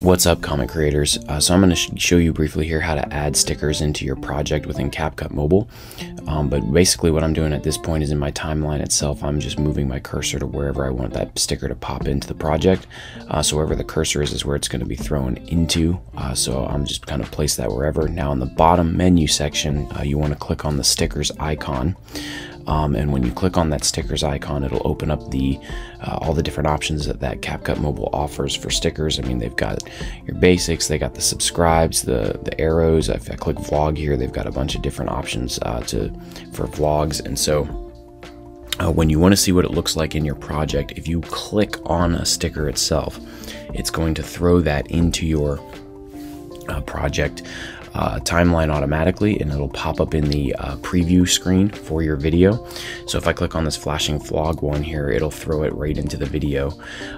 What's up Comet Creators? Uh, so I'm going to sh show you briefly here how to add stickers into your project within CapCut Mobile. Um, but basically what I'm doing at this point is in my timeline itself, I'm just moving my cursor to wherever I want that sticker to pop into the project. Uh, so wherever the cursor is, is where it's going to be thrown into. Uh, so I'm just kind of place that wherever. Now in the bottom menu section, uh, you want to click on the stickers icon. Um, and when you click on that stickers icon, it'll open up the uh, all the different options that, that CapCut Mobile offers for stickers. I mean, they've got your basics, they got the subscribes, the the arrows. If I click vlog here, they've got a bunch of different options uh, to for vlogs. And so uh, when you want to see what it looks like in your project, if you click on a sticker itself, it's going to throw that into your uh, project uh, timeline automatically and it'll pop up in the uh, preview screen for your video. So if I click on this flashing vlog one here, it'll throw it right into the video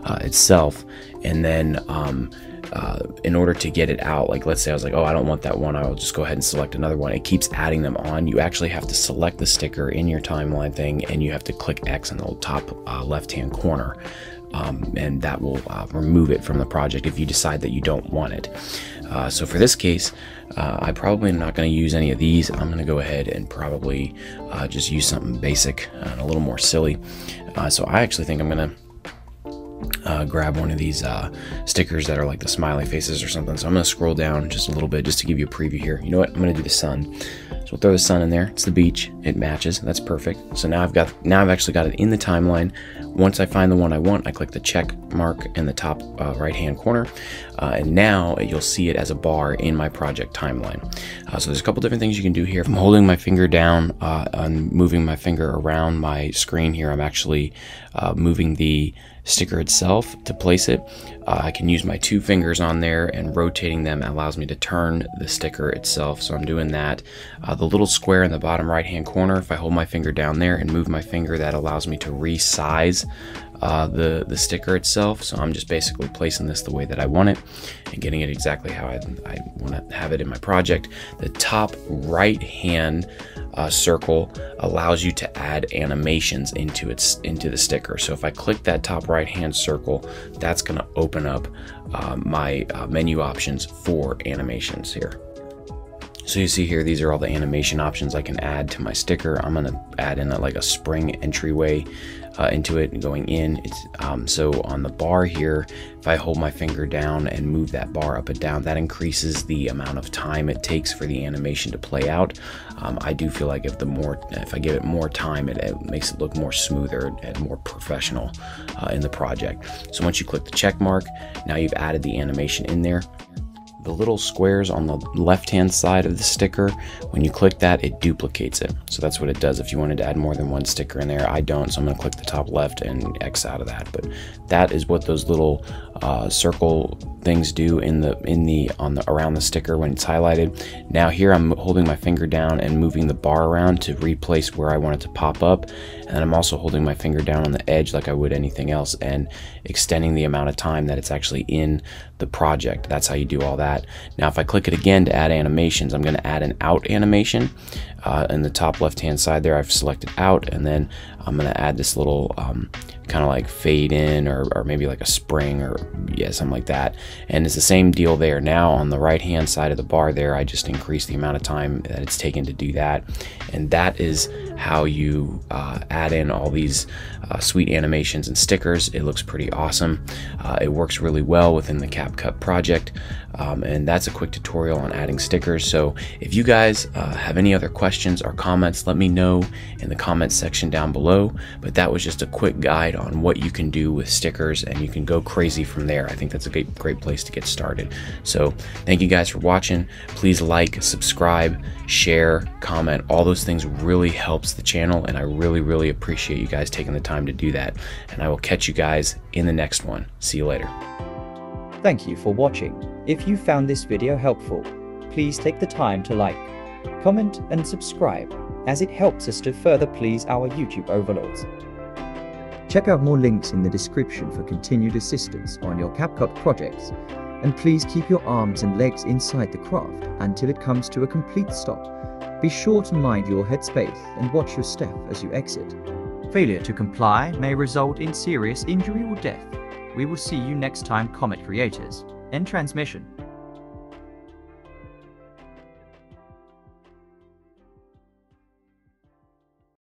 uh, itself. And then um, uh, in order to get it out, like let's say I was like, oh, I don't want that one, I'll just go ahead and select another one. It keeps adding them on. You actually have to select the sticker in your timeline thing and you have to click X in the top uh, left hand corner. Um, and that will uh, remove it from the project if you decide that you don't want it. Uh, so for this case, uh, I probably am not going to use any of these. I'm going to go ahead and probably uh, just use something basic and a little more silly. Uh, so I actually think I'm going to uh, grab one of these uh, stickers that are like the smiley faces or something. So I'm going to scroll down just a little bit just to give you a preview here. You know what? I'm going to do the sun. So we'll throw the sun in there. It's the beach. It matches. That's perfect. So now I've got now I've actually got it in the timeline. Once I find the one I want, I click the check mark in the top uh, right hand corner, uh, and now you'll see it as a bar in my project timeline. Uh, so there's a couple different things you can do here. If I'm holding my finger down uh, and moving my finger around my screen here, I'm actually uh, moving the sticker itself to place it. Uh, I can use my two fingers on there and rotating them allows me to turn the sticker itself. So I'm doing that. Uh, the little square in the bottom right hand corner, if I hold my finger down there and move my finger, that allows me to resize uh, the, the sticker itself. So I'm just basically placing this the way that I want it and getting it exactly how I, I want to have it in my project. The top right hand uh, circle allows you to add animations into its into the sticker. So if I click that top right hand circle, that's going to open up uh, my uh, menu options for animations here. So you see here, these are all the animation options I can add to my sticker. I'm gonna add in a, like a spring entryway uh, into it and going in. It's, um, so on the bar here, if I hold my finger down and move that bar up and down, that increases the amount of time it takes for the animation to play out. Um, I do feel like if the more, if I give it more time, it, it makes it look more smoother and more professional uh, in the project. So once you click the check mark, now you've added the animation in there the little squares on the left hand side of the sticker, when you click that, it duplicates it. So that's what it does if you wanted to add more than one sticker in there. I don't, so I'm to click the top left and X out of that. But that is what those little uh, circle things do in the in the on the around the sticker when it's highlighted. Now here I'm holding my finger down and moving the bar around to replace where I want it to pop up. And I'm also holding my finger down on the edge like I would anything else and extending the amount of time that it's actually in the project. That's how you do all that. Now if I click it again to add animations, I'm going to add an out animation. Uh, in the top left hand side there I've selected out and then I'm going to add this little um, kind of like fade in or, or maybe like a spring or yeah something like that. And it's the same deal there. Now on the right hand side of the bar there I just increase the amount of time that it's taken to do that. And that is how you uh, add in all these uh, sweet animations and stickers it looks pretty awesome uh, it works really well within the CapCut project um, and that's a quick tutorial on adding stickers so if you guys uh, have any other questions or comments let me know in the comments section down below but that was just a quick guide on what you can do with stickers and you can go crazy from there. I think that's a great, great place to get started. So thank you guys for watching. Please like, subscribe, share, comment. All those things really helps the channel and I really, really appreciate you guys taking the time to do that. And I will catch you guys in the next one. See you later. Thank you for watching. If you found this video helpful, please take the time to like, comment and subscribe as it helps us to further please our YouTube overlords. Check out more links in the description for continued assistance on your CapCut projects, and please keep your arms and legs inside the craft until it comes to a complete stop. Be sure to mind your headspace and watch your step as you exit. Failure to comply may result in serious injury or death. We will see you next time, Comet Creators. End transmission.